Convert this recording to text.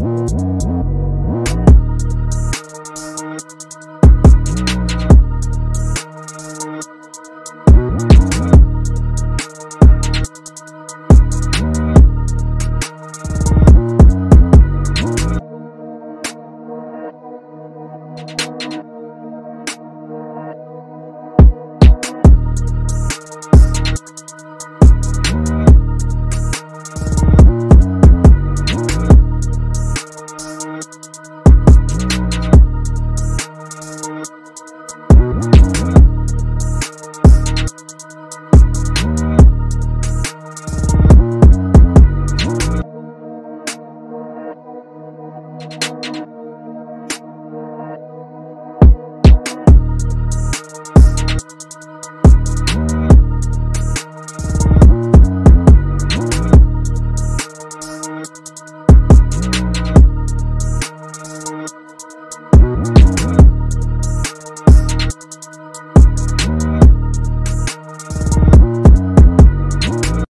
Música